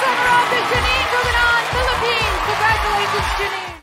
summer off to Janine Guggenheim, Philippines. Congratulations, Janine.